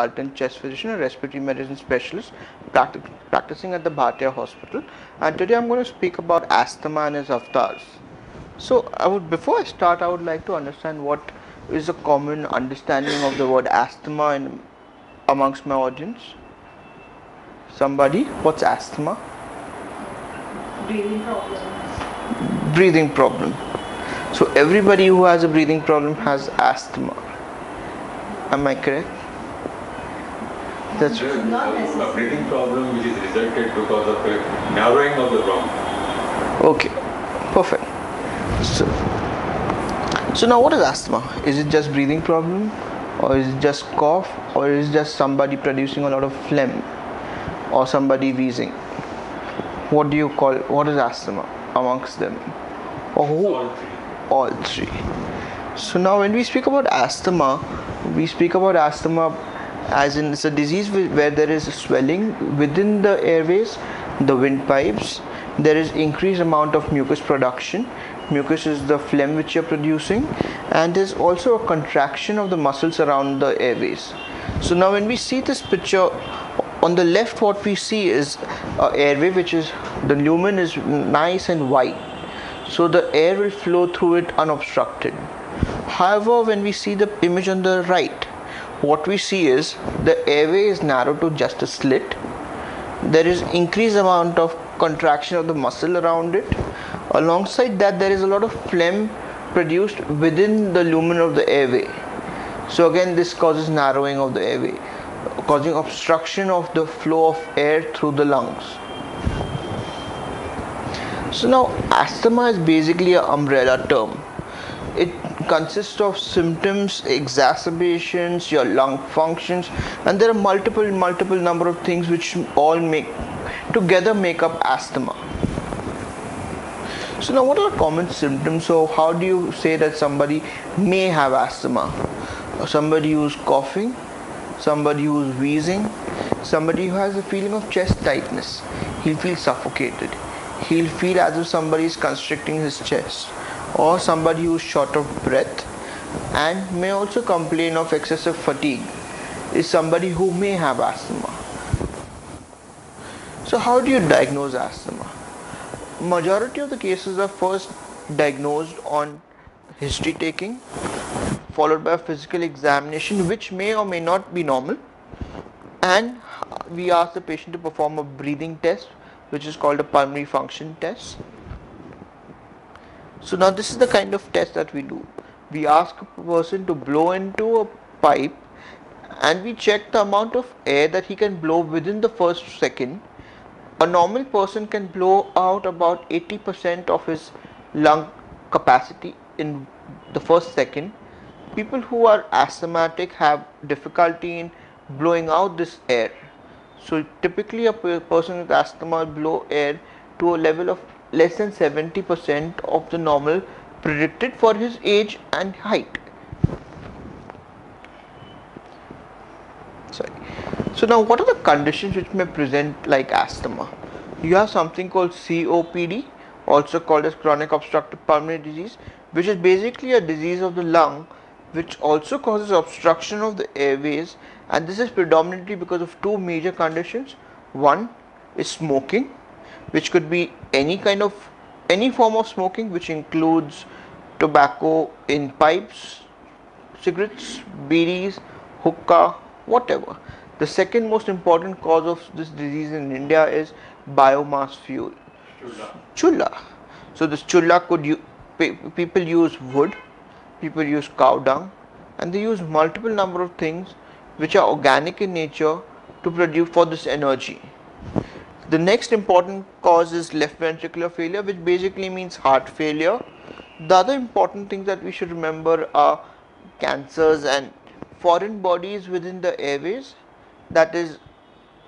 consultant chest physician, a respiratory medicine specialist practic practicing at the Bhatia Hospital. And today I'm going to speak about asthma and its avatars. So, I would before I start, I would like to understand what is a common understanding of the word asthma in, amongst my audience. Somebody, what's asthma? breathing problem. Breathing problem. So everybody who has a breathing problem has asthma. Am I correct? That's There is a- a breathing problem which is resulted because of a narrowing of the bronch. okay. Perfect. So, so now what is asthma? Is it just breathing problem or is it just cough or is it just somebody producing a lot of phlegm or somebody wheezing? What do you call what is asthma amongst them? Or who? All three. all three. So now when we speak about asthma, we speak about asthma as in it's a disease where there is swelling within the airways, the windpipes. There is increased amount of mucus production. Mucus is the phlegm which you're producing, and there's also a contraction of the muscles around the airways. So now when we see this picture, on the left what we see is a airway which is the lumen is nice and wide so the air will flow through it unobstructed. However, when we see the image on the right, what we see is the airway is narrow to just a slit. There is increased amount of contraction of the muscle around it. Alongside that, there is a lot of phlegm produced within the lumen of the airway. So again, this causes narrowing of the airway, causing obstruction of the flow of air through the lungs. So now asthma is basically an umbrella term. It consists of symptoms, exacerbations, your lung functions, and there are multiple, multiple number of things which all make together make up asthma. So now what are the common symptoms? So how do you say that somebody may have asthma? Somebody who's coughing, somebody who's wheezing, somebody who has a feeling of chest tightness. He'll feel suffocated. He'll feel as if somebody is constricting his chest. Or somebody who's short of breath and may also complain of excessive fatigue is somebody who may have asthma. So how do you diagnose asthma? Majority of the cases are first diagnosed on history taking followed by a physical examination which may or may not be normal and we ask the patient to perform a breathing test which is called a pulmonary function test so now this is the kind of test that we do. We ask a person to blow into a pipe and we check the amount of air that he can blow within the first second. A normal person can blow out about 80% of his lung capacity in the first second. People who are asthmatic have difficulty in blowing out this air. So typically a person with asthma will blow air to a level of less than 70% of the normal predicted for his age and height. Sorry. So now what are the conditions which may present like asthma? You have something called copd also called as chronic obstructive pulmonary disease which is basically a disease of the lung which also causes obstruction of the airways and this is predominantly because of two major conditions. One is smoking which could be any kind of any form of smoking which includes tobacco in pipes cigarettes, bidis, hookah, whatever. The second most important cause of this disease in India is biomass fuel. Chula. So this chula could you people use wood, people use cow dung, and they use multiple number of things which are organic in nature to produce for this energy. The next important cause is left ventricular failure, which basically means heart failure. The other important things that we should remember are cancers and foreign bodies within the airways. That is,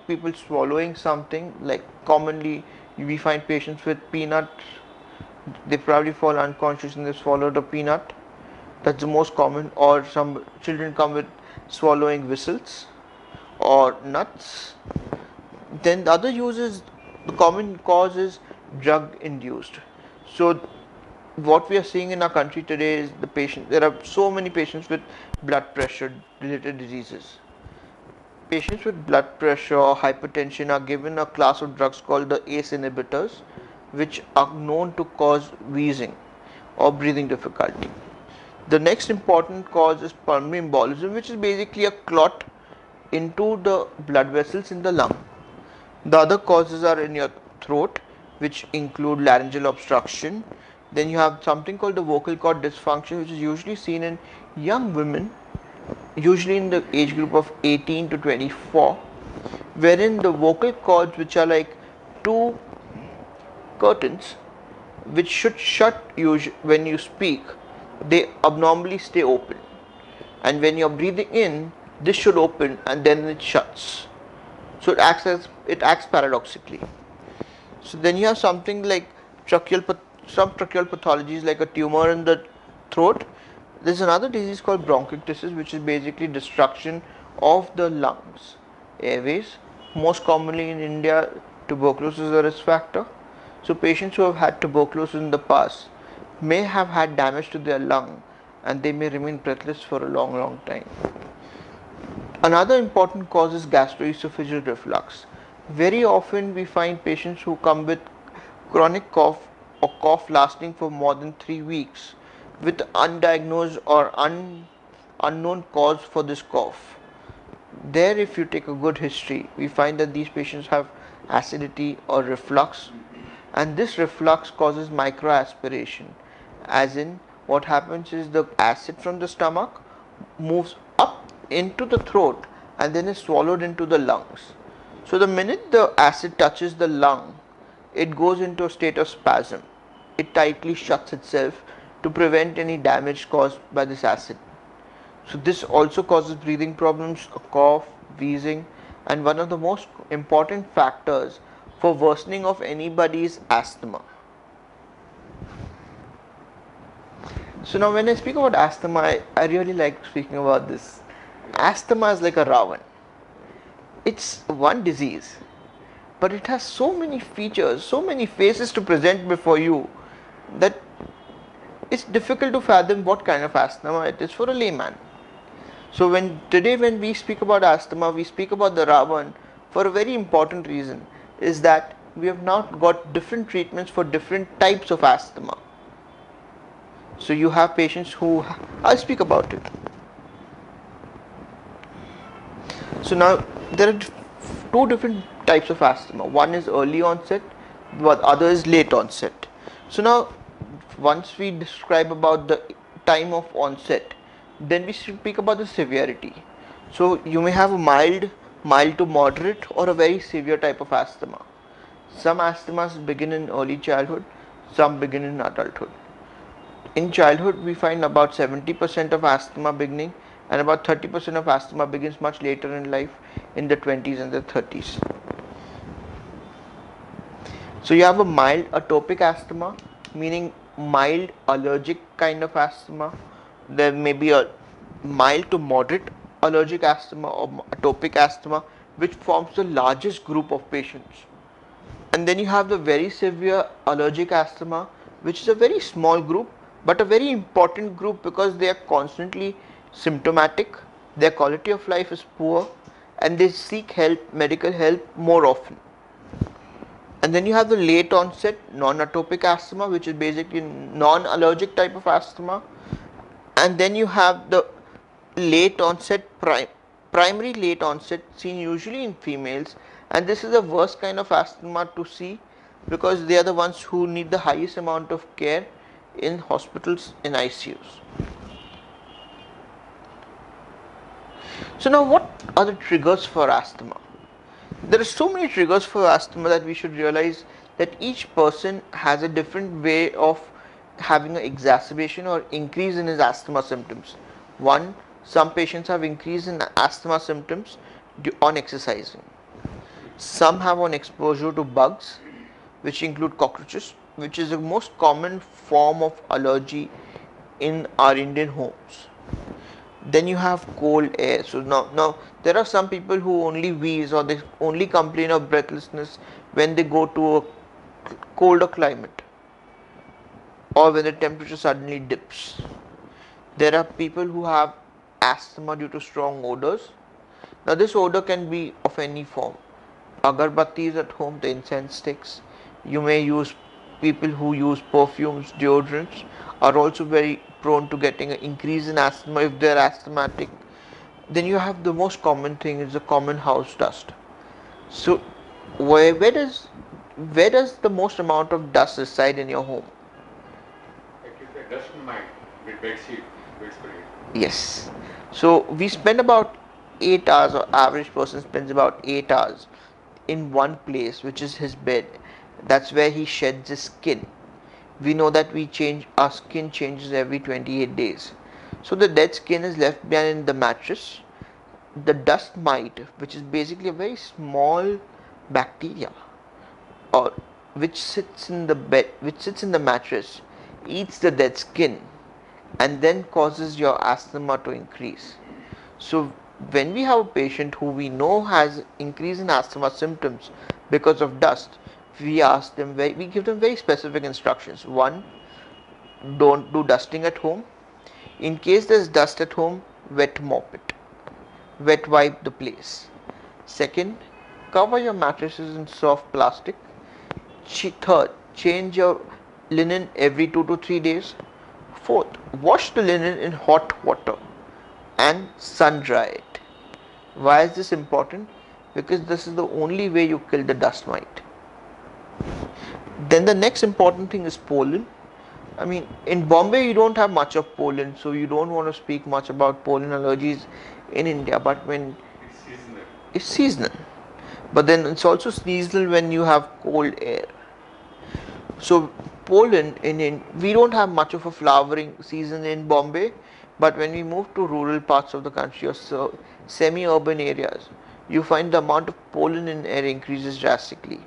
people swallowing something like commonly we find patients with peanut, they probably fall unconscious and they swallowed a peanut. That's the most common, or some children come with swallowing whistles or nuts then the other use is the common cause is drug induced so what we are seeing in our country today is the patient there are so many patients with blood pressure related diseases patients with blood pressure or hypertension are given a class of drugs called the ACE inhibitors, which are known to cause wheezing or breathing difficulty. The next important cause is pulmonary embolism, which is basically a clot into the blood vessels in the lung. The other causes are in your throat, which include laryngeal obstruction. Then you have something called the vocal cord dysfunction, which is usually seen in young women, usually in the age group of 18 to 24, wherein the vocal cords, which are like two curtains, which should shut when you speak, they abnormally stay open. And when you're breathing in, this should open and then it shuts. So it acts as it acts paradoxically. So then you have something like tracheal some tracheal pathologies like a tumor in the throat. There's another disease called bronchiectasis, which is basically destruction of the lungs, airways. Most commonly in India, tuberculosis is a risk factor. So patients who have had tuberculosis in the past may have had damage to their lung and they may remain breathless for a long long time. Another important cause is gastroesophageal reflux. Very often we find patients who come with chronic cough or cough lasting for more than 3 weeks with undiagnosed or un, unknown cause for this cough. There if you take a good history we find that these patients have acidity or reflux and this reflux causes microaspiration as in what happens is the acid from the stomach moves into the throat and then is swallowed into the lungs. So the minute the acid touches the lung, it goes into a state of spasm. It tightly shuts itself to prevent any damage caused by this acid. So this also causes breathing problems, a cough, wheezing and one of the most important factors for worsening of anybody's asthma. So now when I speak about asthma, I, I really like speaking about this. Asthma is like a Ravan. It's one disease, but it has so many features, so many faces to present before you that it's difficult to fathom what kind of asthma it is for a layman. So when today when we speak about asthma, we speak about the Ravan for a very important reason is that we have now got different treatments for different types of asthma. So you have patients who I'll speak about it. So now there are two different types of asthma. One is early onset, but other is late onset. So now once we describe about the time of onset, then we should speak about the severity. So you may have a mild, mild to moderate or a very severe type of asthma. Some asthmas begin in early childhood, some begin in adulthood in childhood we find about 70% of asthma beginning and about 30% of asthma begins much later in life in the 20s and the 30s. So you have a mild atopic asthma meaning mild allergic kind of asthma. There may be a mild to moderate allergic asthma or atopic asthma which forms the largest group of patients. And then you have the very severe allergic asthma which is a very small group but a very important group because they are constantly symptomatic, their quality of life is poor and they seek help, medical help more often. And then you have the late onset non-atopic asthma which is basically non-allergic type of asthma and then you have the late onset prim primary late onset seen usually in females and this is the worst kind of asthma to see because they are the ones who need the highest amount of care in hospitals in ICUs. So now what are the triggers for asthma? There are so many triggers for asthma that we should realize that each person has a different way of having an exacerbation or increase in his asthma symptoms. One, some patients have increase in asthma symptoms on exercising. Some have on exposure to bugs which include cockroaches which is the most common form of allergy in our Indian homes. Then you have cold air. So now, now there are some people who only wheeze or they only complain of breathlessness when they go to a colder climate or when the temperature suddenly dips. There are people who have asthma due to strong odors. Now this odor can be of any form. Agarbattis at home, the incense sticks. You may use people who use perfumes, deodorants are also very prone to getting an increase in asthma if they're asthmatic. Then you have the most common thing is the common house dust. So where, where does where does the most amount of dust reside in your home? The dust mite with bedsheet, bedspread. Yes. So we spend about eight hours, or average person spends about eight hours in one place, which is his bed. That's where he sheds his skin. We know that we change our skin changes every 28 days. So the dead skin is left behind in the mattress. The dust mite, which is basically a very small bacteria, or which sits in the bed, which sits in the mattress, eats the dead skin and then causes your asthma to increase. So when we have a patient who we know has increase in asthma symptoms because of dust, we ask them very, we give them very specific instructions. One, don't do dusting at home. In case there's dust at home, wet mop it. Wet wipe the place. Second, cover your mattresses in soft plastic. Third, change your linen every two to three days. Fourth, wash the linen in hot water and sun dry it. Why is this important? Because this is the only way you kill the dust mite. Then the next important thing is pollen. I mean, in Bombay you don't have much of pollen, so you don't want to speak much about pollen allergies in India. But when It's seasonal. it's seasonal, but then it's also seasonal when you have cold air. So pollen in, in we don't have much of a flowering season in Bombay, but when we move to rural parts of the country or so, semi-urban areas, you find the amount of pollen in air increases drastically.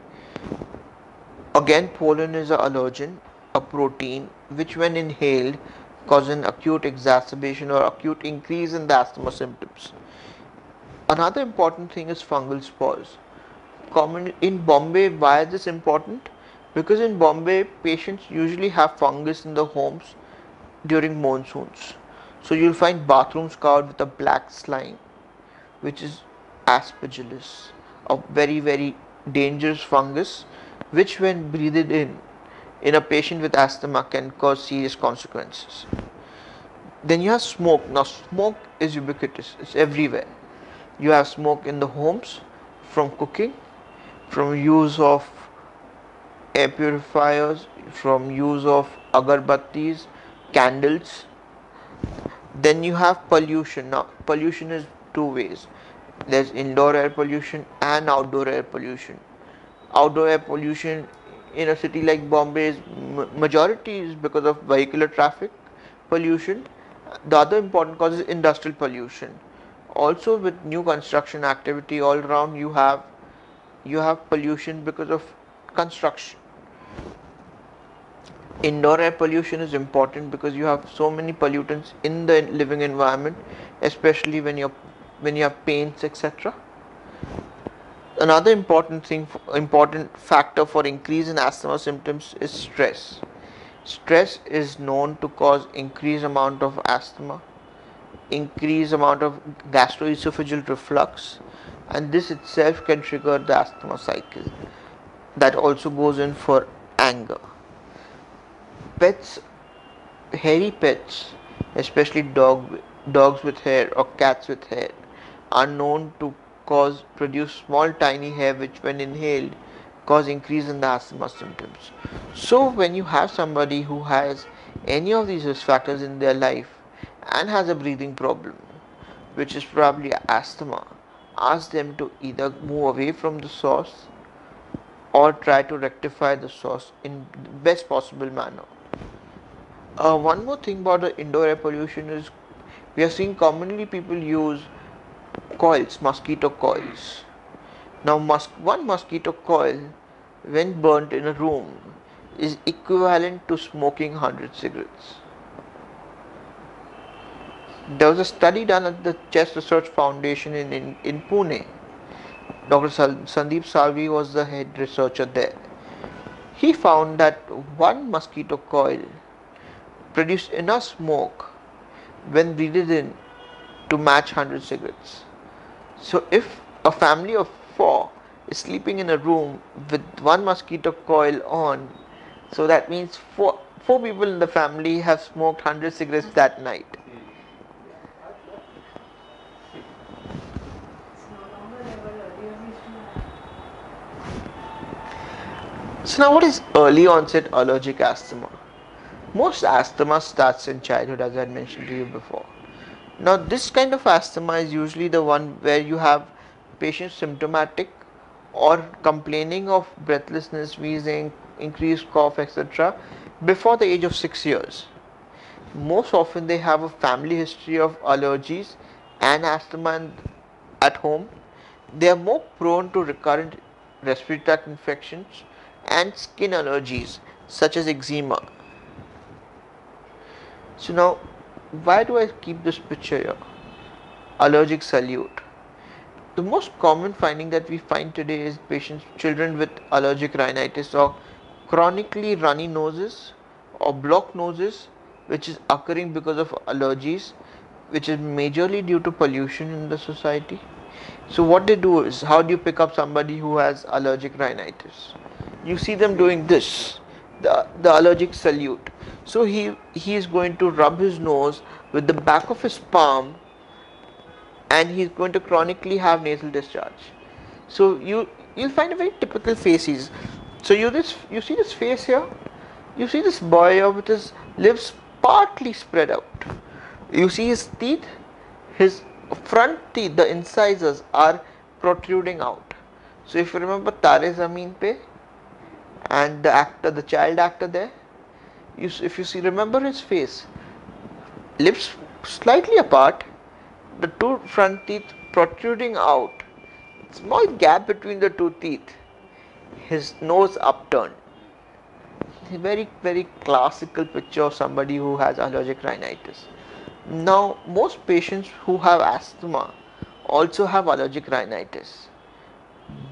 Again, pollen is an allergen, a protein which, when inhaled, causes an acute exacerbation or acute increase in the asthma symptoms. Another important thing is fungal spores. Common in Bombay, why is this important? Because in Bombay, patients usually have fungus in the homes during monsoons. So you'll find bathrooms covered with a black slime, which is aspergillus, a very very dangerous fungus, which when breathed in in a patient with asthma can cause serious consequences. Then you have smoke. Now smoke is ubiquitous; it's everywhere. You have smoke in the homes from cooking, from use of air purifiers, from use of agarbattis, candles. Then you have pollution. Now pollution is two ways. There's indoor air pollution and outdoor air pollution. Outdoor air pollution in a city like Bombay is majority is because of vehicular traffic pollution. The other important cause is industrial pollution. Also with new construction activity all around you have you have pollution because of construction. Indoor air pollution is important because you have so many pollutants in the living environment, especially when you're when you have paints, etc. Another important thing, important factor for increase in asthma symptoms is stress. Stress is known to cause increased amount of asthma, increased amount of gastroesophageal reflux, and this itself can trigger the asthma cycle. That also goes in for anger. Pets, hairy pets, especially dog, dogs with hair or cats with hair, are known to cause produce small tiny hair which when inhaled cause increase in the asthma symptoms. So when you have somebody who has any of these risk factors in their life and has a breathing problem, which is probably asthma, ask them to either move away from the source or try to rectify the source in the best possible manner. Uh, one more thing about the indoor air pollution is we are seeing commonly people use coils, mosquito coils. Now, one mosquito coil, when burnt in a room, is equivalent to smoking 100 cigarettes. There was a study done at the Chest Research Foundation in, in, in Pune. Dr. Sandeep Salvi was the head researcher there. He found that one mosquito coil produced enough smoke when breathed in to match 100 cigarettes. So if a family of four is sleeping in a room with one mosquito coil on, so that means four four people in the family have smoked 100 cigarettes that night. So now what is early onset allergic asthma? Most asthma starts in childhood as I had mentioned to you before. Now this kind of asthma is usually the one where you have patients symptomatic or complaining of breathlessness, wheezing, increased cough, etc. before the age of 6 years. Most often they have a family history of allergies and asthma at home. They are more prone to recurrent respiratory tract infections and skin allergies such as eczema. So now why do I keep this picture here? Allergic salute. The most common finding that we find today is patients, children with allergic rhinitis or chronically runny noses or blocked noses which is occurring because of allergies which is majorly due to pollution in the society. So what they do is how do you pick up somebody who has allergic rhinitis? You see them doing this, the, the allergic salute. So he, he is going to rub his nose with the back of his palm and he's going to chronically have nasal discharge. So you you'll find a very typical faces. So you this you see this face here, you see this boy here with his lips partly spread out. You see his teeth, his front teeth, the incisors are protruding out. So if you remember Tare Zameen Pe and the actor, the child actor there, you, if you see remember his face, lips slightly apart, the two front teeth protruding out, small gap between the two teeth, his nose upturned. A very very classical picture of somebody who has allergic rhinitis. Now most patients who have asthma also have allergic rhinitis,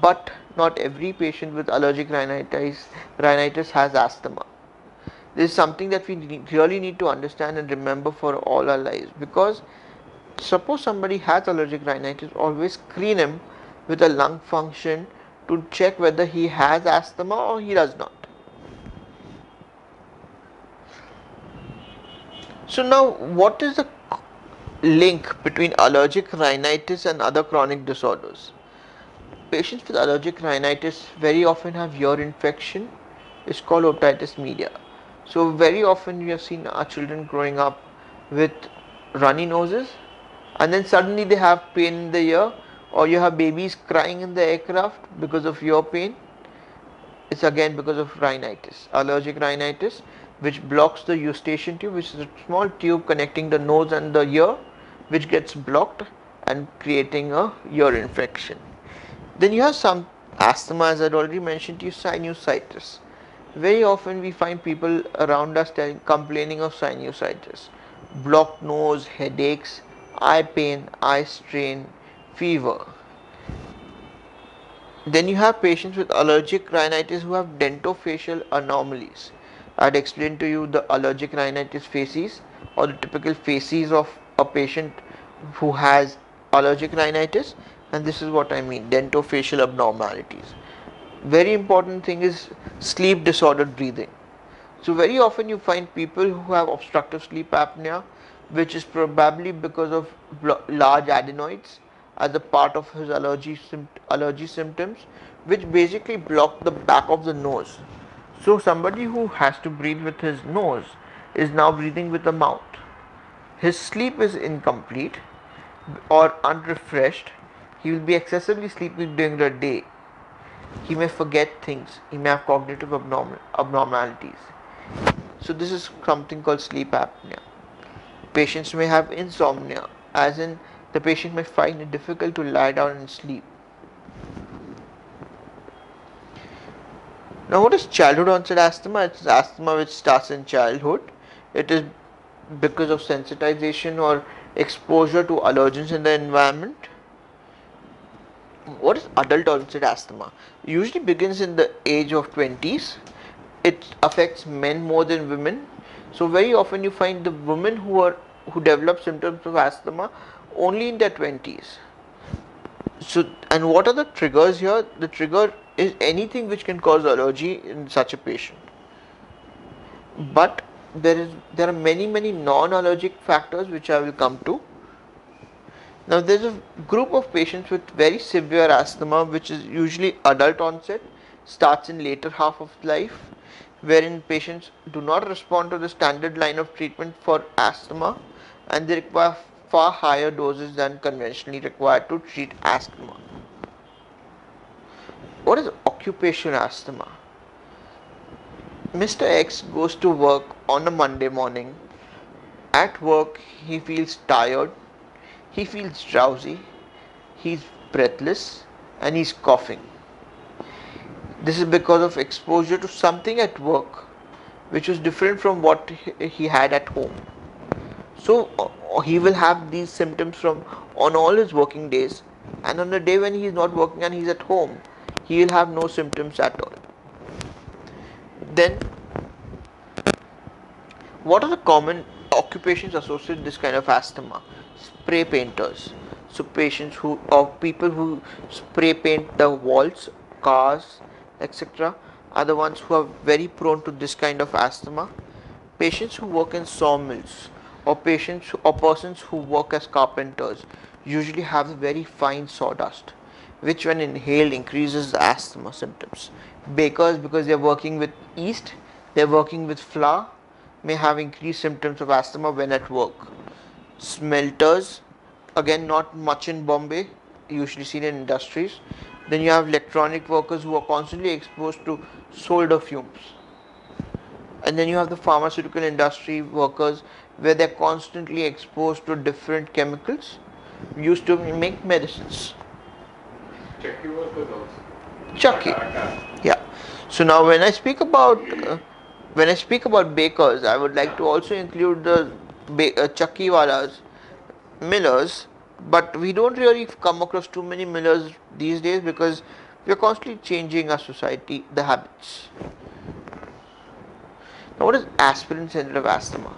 but not every patient with allergic rhinitis rhinitis has asthma. This is something that we really need to understand and remember for all our lives. Because suppose somebody has allergic rhinitis always screen him with a lung function to check whether he has asthma or he does not. So now what is the link between allergic rhinitis and other chronic disorders patients with allergic rhinitis very often have ear infection it's called otitis media so very often we have seen our children growing up with runny noses and then suddenly they have pain in the ear or you have babies crying in the aircraft because of ear pain. It's again because of rhinitis, allergic rhinitis which blocks the eustachian tube which is a small tube connecting the nose and the ear which gets blocked and creating a ear infection. Then you have some asthma as I already mentioned to you sinusitis very often we find people around us telling, complaining of sinusitis, blocked nose, headaches, eye pain, eye strain, fever. Then you have patients with allergic rhinitis who have dentofacial anomalies. I'd explained to you the allergic rhinitis facies or the typical facies of a patient who has allergic rhinitis and this is what I mean dentofacial abnormalities very important thing is sleep disordered breathing. So very often you find people who have obstructive sleep apnea which is probably because of large adenoids as a part of his allergy, allergy symptoms which basically block the back of the nose. So somebody who has to breathe with his nose is now breathing with the mouth. His sleep is incomplete or unrefreshed. He will be excessively sleepy during the day he may forget things, he may have cognitive abnormal, abnormalities. So, this is something called sleep apnea. Patients may have insomnia, as in the patient may find it difficult to lie down and sleep. Now, what is childhood onset asthma? It's asthma which starts in childhood. It is because of sensitization or exposure to allergens in the environment what is adult onset asthma usually begins in the age of 20s it affects men more than women so very often you find the women who are who develop symptoms of asthma only in their 20s So, and what are the triggers here? The trigger is anything which can cause allergy in such a patient. But there is there are many many non-allergic factors which I will come to. Now there is a group of patients with very severe asthma which is usually adult onset starts in later half of life wherein patients do not respond to the standard line of treatment for asthma and they require far higher doses than conventionally required to treat asthma. What is occupational asthma? Mr. X goes to work on a Monday morning. At work, he feels tired, he feels drowsy, he's breathless, and he's coughing. This is because of exposure to something at work which was different from what he had at home. So uh, he will have these symptoms from on all his working days, and on the day when he is not working and he's at home, he will have no symptoms at all. Then, what are the common occupations associated with this kind of asthma? Spray painters. So patients who or people who spray paint the walls, cars, etc. are the ones who are very prone to this kind of asthma. Patients who work in sawmills or patients or persons who work as carpenters usually have very fine sawdust which when inhaled increases the asthma symptoms. Bakers because they are working with yeast, they are working with flour may have increased symptoms of asthma when at work. Smelters again not much in Bombay usually seen in industries. Then you have electronic workers who are constantly exposed to solder fumes. And then you have the pharmaceutical industry workers where they're constantly exposed to different chemicals used to make medicines. chakki workers also. chakki. Yeah. So now when I speak about uh, when I speak about bakers, I would like to also include the Uh, chakki walas, millers, but we don't really come across too many millers these days because we are constantly changing our society, the habits. Now, what is aspirin sensitive asthma?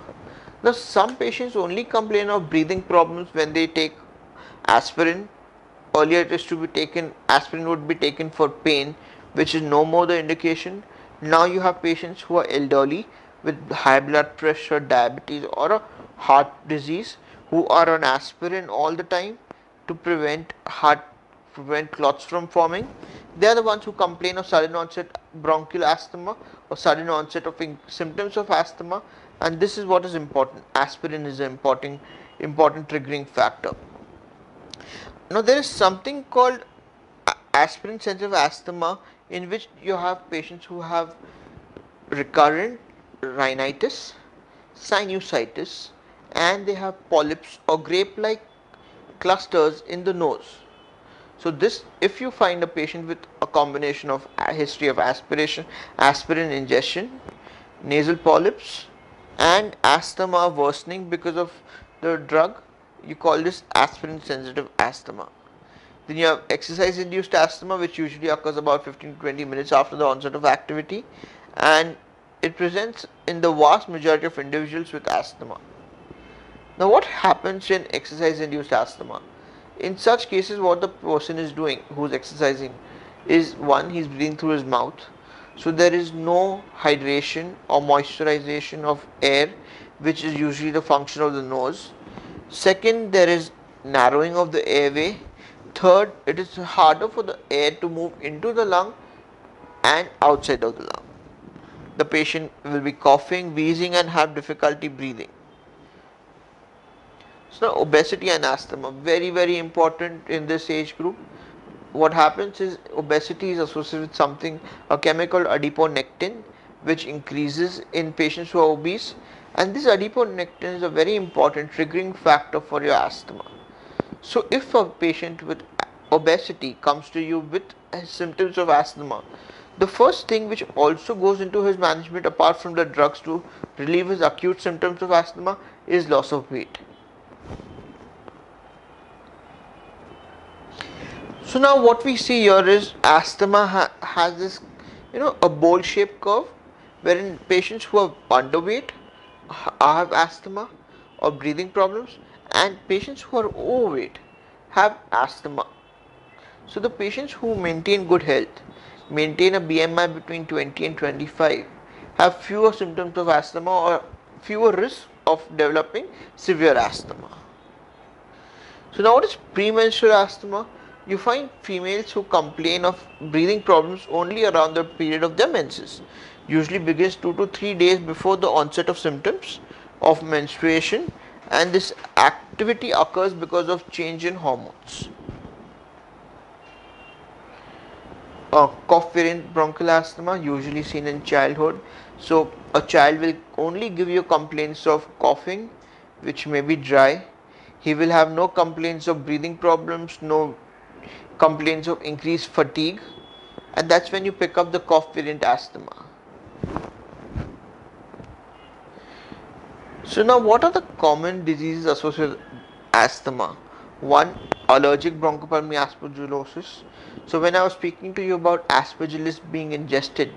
Now, some patients only complain of breathing problems when they take aspirin. Earlier, it used to be taken, aspirin would be taken for pain, which is no more the indication. Now, you have patients who are elderly with high blood pressure, diabetes, or a heart disease who are on aspirin all the time to prevent heart prevent clots from forming. They are the ones who complain of sudden onset bronchial asthma or sudden onset of symptoms of asthma, and this is what is important. Aspirin is an important important triggering factor. Now there is something called aspirin sensitive asthma in which you have patients who have recurrent rhinitis, sinusitis, and they have polyps or grape like clusters in the nose. So this, if you find a patient with a combination of a history of aspiration, aspirin ingestion, nasal polyps, and asthma worsening because of the drug, you call this aspirin sensitive asthma. Then you have exercise induced asthma, which usually occurs about 15 to 20 minutes after the onset of activity, and it presents in the vast majority of individuals with asthma. Now, what happens in exercise induced asthma? In such cases, what the person is doing who's exercising is one, he's breathing through his mouth, so there is no hydration or moisturization of air, which is usually the function of the nose. Second, there is narrowing of the airway. Third, it is harder for the air to move into the lung and outside of the lung. The patient will be coughing, wheezing, and have difficulty breathing. So obesity and asthma very very important in this age group. What happens is obesity is associated with something a chemical adiponectin which increases in patients who are obese and this adiponectin is a very important triggering factor for your asthma. So if a patient with obesity comes to you with symptoms of asthma, the first thing which also goes into his management apart from the drugs to relieve his acute symptoms of asthma is loss of weight. So now what we see here is asthma ha- has this, you know, a bowl shaped curve wherein patients who are underweight have asthma or breathing problems and patients who are overweight have asthma. So the patients who maintain good health, maintain a BMI between 20 and 25, have fewer symptoms of asthma or fewer risks of developing severe asthma. So now what is premenstrual asthma? You find females who complain of breathing problems only around the period of their menses. Usually begins 2 to 3 days before the onset of symptoms of menstruation and this activity occurs because of change in hormones. Uh, cough variant bronchial asthma usually seen in childhood. So a child will only give you complaints of coughing which may be dry. He will have no complaints of breathing problems, no complaints of increased fatigue and that's when you pick up the cough variant asthma. So now what are the common diseases associated with asthma? One, allergic bronchopulmonary aspergillosis. So when I was speaking to you about aspergillus being ingested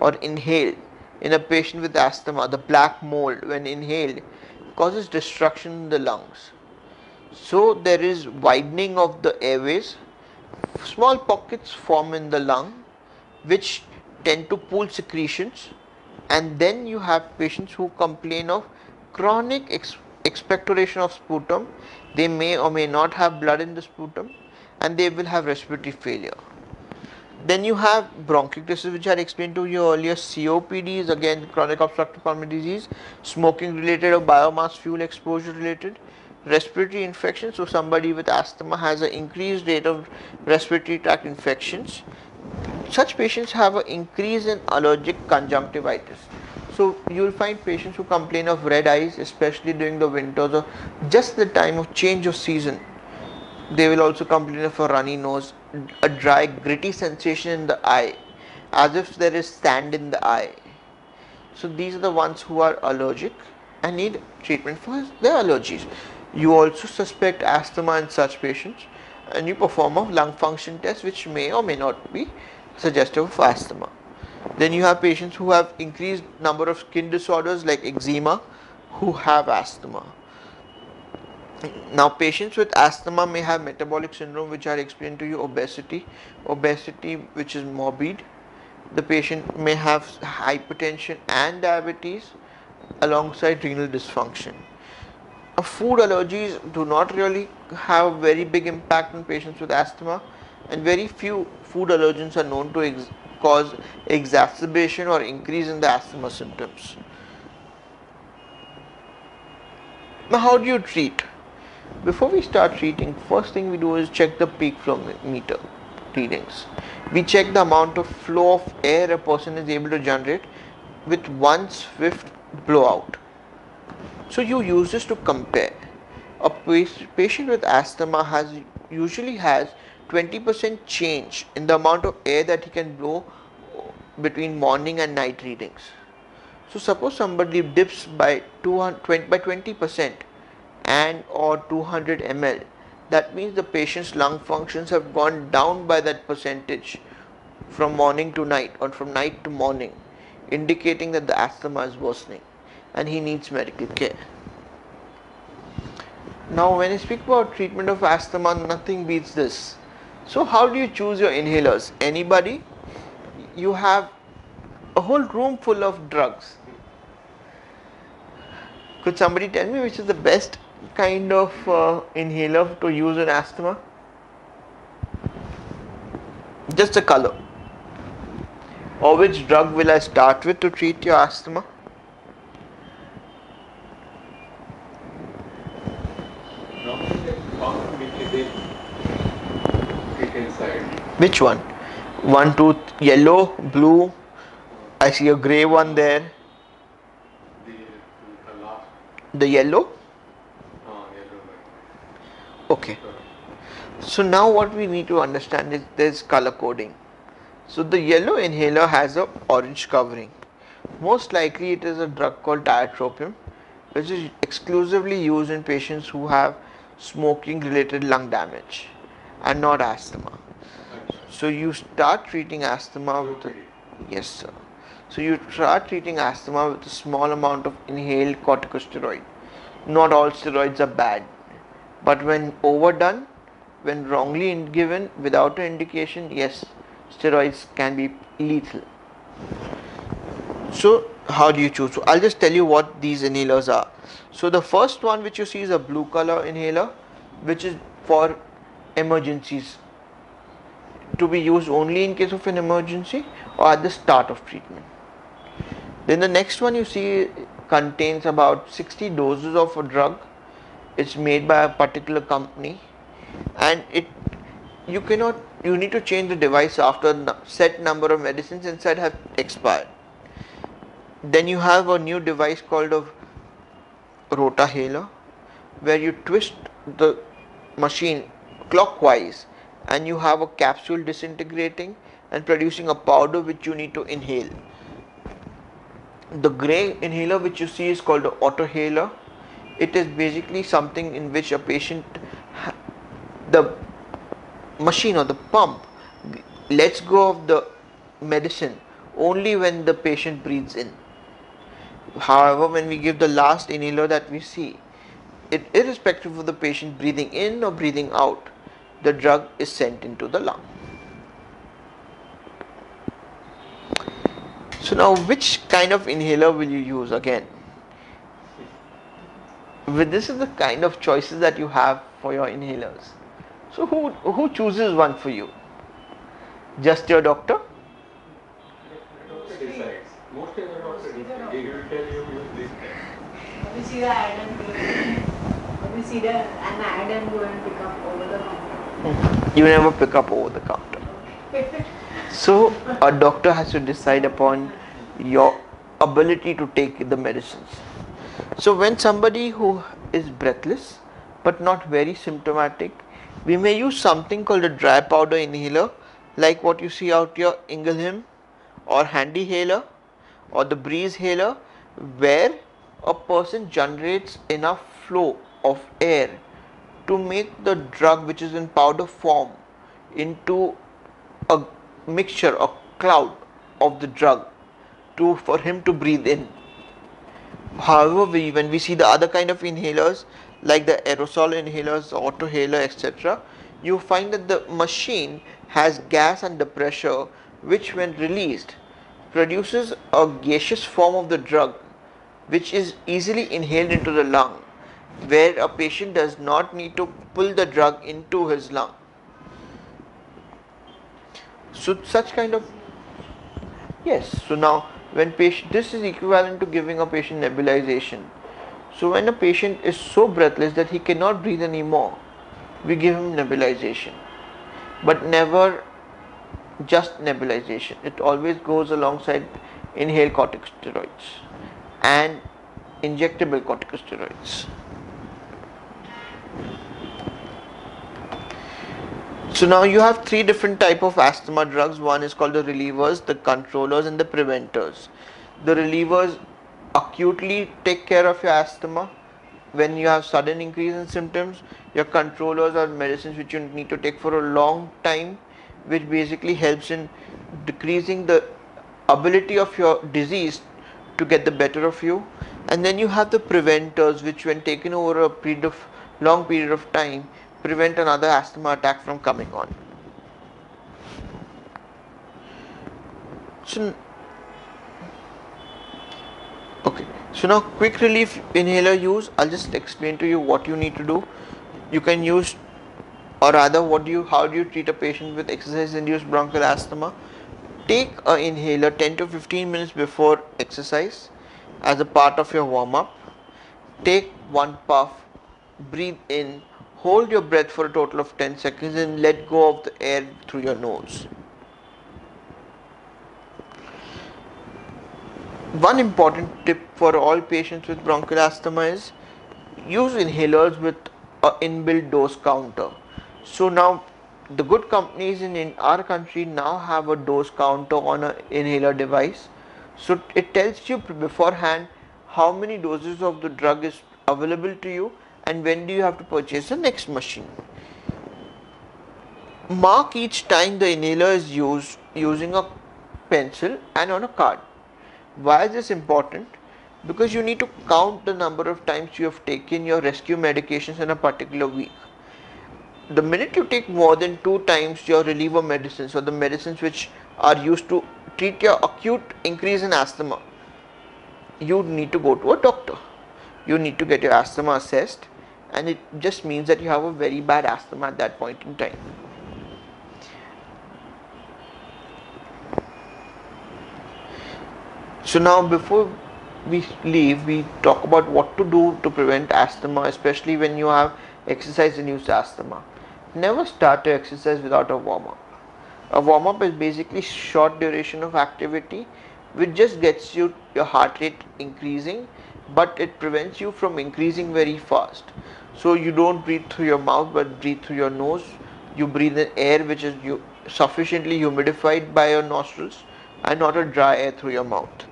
or inhaled in a patient with asthma, the black mold when inhaled causes destruction in the lungs. So there is widening of the airways small pockets form in the lung which tend to pool secretions. And then you have patients who complain of chronic ex- expectoration of sputum. They may or may not have blood in the sputum and they will have respiratory failure. Then you have bronchiectasis which I explained to you earlier. COPD is again chronic obstructive pulmonary disease. Smoking related or biomass fuel exposure related respiratory infection so somebody with asthma has an increased rate of respiratory tract infections. Such patients have an increase in allergic conjunctivitis. So you will find patients who complain of red eyes especially during the winters or just the time of change of season. They will also complain of a runny nose a dry gritty sensation in the eye as if there is sand in the eye. So these are the ones who are allergic and need treatment for their allergies you also suspect asthma in such patients and you perform a lung function test which may or may not be suggestive of asthma. Then you have patients who have increased number of skin disorders like eczema who have asthma. Now patients with asthma may have metabolic syndrome which I explained to you obesity, obesity which is morbid. The patient may have hypertension and diabetes alongside renal dysfunction food allergies do not really have a very big impact on patients with asthma and very few food allergens are known to ex cause exacerbation or increase in the asthma symptoms. Now how do you treat? Before we start treating, first thing we do is check the peak flow meter readings. We check the amount of flow of air a person is able to generate with one swift blowout so you use this to compare. A patient with asthma has usually has 20% change in the amount of air that he can blow between morning and night readings. So suppose somebody dips by 220 by 20% and or 200 ml that means the patient's lung functions have gone down by that percentage from morning to night or from night to morning indicating that the asthma is worsening and he needs medical care. Now, when I speak about treatment of asthma, nothing beats this. So, how do you choose your inhalers? Anybody? You have a whole room full of drugs. Could somebody tell me which is the best kind of uh, inhaler to use in asthma? Just a color. Or which drug will I start with to treat your asthma? Which one? One, two, yellow, blue. I see a grey one there. The yellow? Okay. So now what we need to understand is there's color coding. So the yellow inhaler has a orange covering. Most likely it is a drug called tiotropium which is exclusively used in patients who have smoking related lung damage and not asthma. So you start treating asthma with a, yes sir. So you start treating asthma with a small amount of inhaled corticosteroid. Not all steroids are bad, but when overdone, when wrongly given without an indication, yes, steroids can be lethal. So, how do you choose? So, I'll just tell you what these inhalers are. So, the first one which you see is a blue color inhaler, which is for emergencies to be used only in case of an emergency or at the start of treatment. Then the next one you see contains about 60 doses of a drug. It's made by a particular company and it you cannot you need to change the device after set number of medicines inside have expired. Then you have a new device called a rotahaler where you twist the machine clockwise and you have a capsule disintegrating and producing a powder which you need to inhale. The gray inhaler which you see is called the autohaler. It is basically something in which a patient, the machine or the pump lets go of the medicine only when the patient breathes in. However, when we give the last inhaler that we see, it irrespective of the patient breathing in or breathing out, the drug is sent into the lung. So now which kind of inhaler will you use again? This is the kind of choices that you have for your inhalers. So who who chooses one for you? Just your doctor? He will tell you use. When we see the ad and when we see the an ad and go and pick up over the counter. You never pick up over the counter. So a doctor has to decide upon your ability to take the medicines. So when somebody who is breathless but not very symptomatic, we may use something called a dry powder inhaler like what you see out here Ingelheim or HandiHaler or the Breezhaler where a person generates enough flow of air to make the drug which is in powder form into a mixture a cloud of the drug to for him to breathe in. However we, when we see the other kind of inhalers like the aerosol inhalers autohaler etc you find that the machine has gas under pressure which when released produces a gaseous form of the drug which is easily inhaled into the lung where a patient does not need to pull the drug into his lung. So such kind of yes so now when patient this is equivalent to giving a patient nebulization. So when a patient is so breathless that he cannot breathe anymore we give him nebulization. But never just nebulization it always goes alongside inhaled corticosteroids and injectable corticosteroids So now you have three different type of asthma drugs. One is called the relievers, the controllers and the preventers. The relievers acutely take care of your asthma when you have sudden increase in symptoms. Your controllers are medicines which you need to take for a long time which basically helps in decreasing the ability of your disease to get the better of you. And then you have the preventers which when taken over a period of long period of time prevent another asthma attack from coming on. So okay. So now quick relief inhaler use. I'll just explain to you what you need to do. You can use or rather what do you how do you treat a patient with exercise induced bronchial asthma? Take a inhaler 10 to 15 minutes before exercise as a part of your warm up. Take one puff breathe in hold your breath for a total of 10 seconds and let go of the air through your nose. One important tip for all patients with bronchial asthma is use inhalers with a inbuilt dose counter so now the good companies in, in our country now have a dose counter on an inhaler device. So it tells you beforehand how many doses of the drug is available to you and when do you have to purchase the next machine. Mark each time the inhaler is used using a pencil and on a card. Why is this important? Because you need to count the number of times you have taken your rescue medications in a particular week the minute you take more than two times your reliever medicines or the medicines which are used to treat your acute increase in asthma, you need to go to a doctor. You need to get your asthma assessed, and it just means that you have a very bad asthma at that point in time. So now before we leave, we talk about what to do to prevent asthma, especially when you have exercise-induced asthma. Never start your exercise without a warm-up. A warm-up is basically short duration of activity which just gets you your heart rate increasing but it prevents you from increasing very fast. So you don't breathe through your mouth but breathe through your nose. You breathe in air which is sufficiently humidified by your nostrils and not a dry air through your mouth.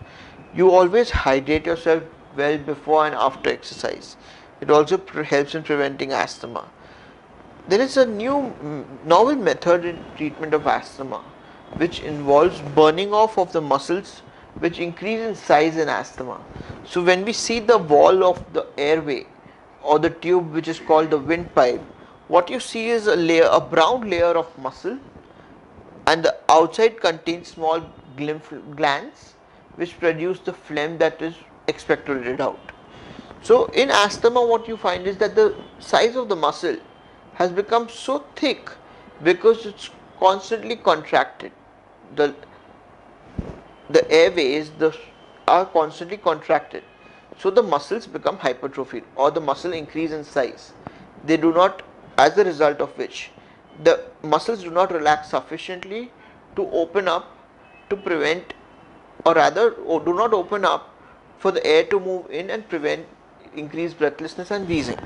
You always hydrate yourself well before and after exercise. It also helps in preventing asthma. There is a new novel method in treatment of asthma which involves burning off of the muscles which increase in size in asthma. So when we see the wall of the airway or the tube which is called the windpipe, what you see is a layer, a brown layer of muscle and the outside contains small glands which produce the phlegm that is expectorated out. So in asthma what you find is that the size of the muscle has become so thick because it's constantly contracted. The the airways the, are constantly contracted. So the muscles become hypertrophied or the muscle increase in size. They do not as a result of which the muscles do not relax sufficiently to open up to prevent or rather or do not open up for the air to move in and prevent increased breathlessness and wheezing.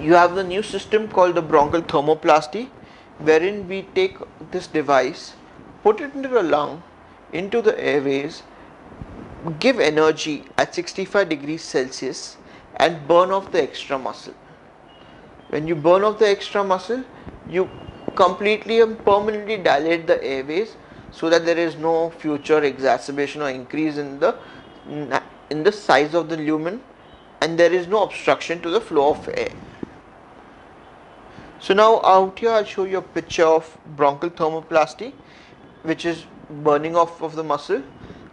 You have the new system called the bronchial thermoplasty wherein we take this device, put it into the lung, into the airways, give energy at 65 degrees Celsius and burn off the extra muscle. When you burn off the extra muscle, you completely and permanently dilate the airways so that there is no future exacerbation or increase in the in the size of the lumen and there is no obstruction to the flow of air. So now out here I'll show you a picture of bronchial thermoplasty which is burning off of the muscle.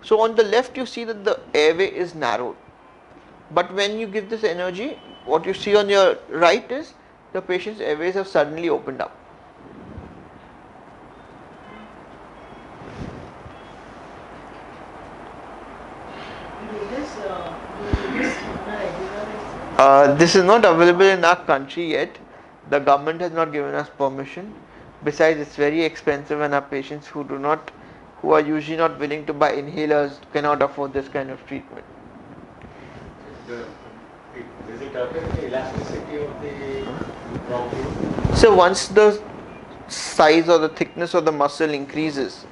So on the left you see that the airway is narrowed but when you give this energy what you see on your right is the patient's airways have suddenly opened up. Uh, this is not available in our country yet. The government has not given us permission. Besides, it's very expensive, and our patients who do not, who are usually not willing to buy inhalers, cannot afford this kind of treatment. Does it the elasticity of the bronchiole? So once the size or the thickness of the muscle increases,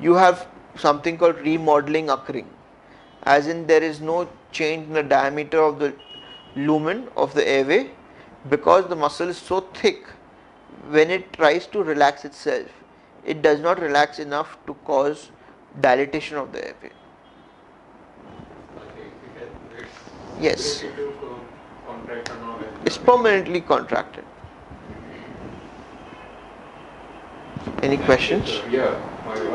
you have something called remodeling occurring. As in, there is no change in the diameter of the lumen of the airway because the muscle is so thick when it tries to relax itself it does not relax enough to cause dilatation of the airway. Yes. It's permanently contracted. Any questions? Yeah. Uh,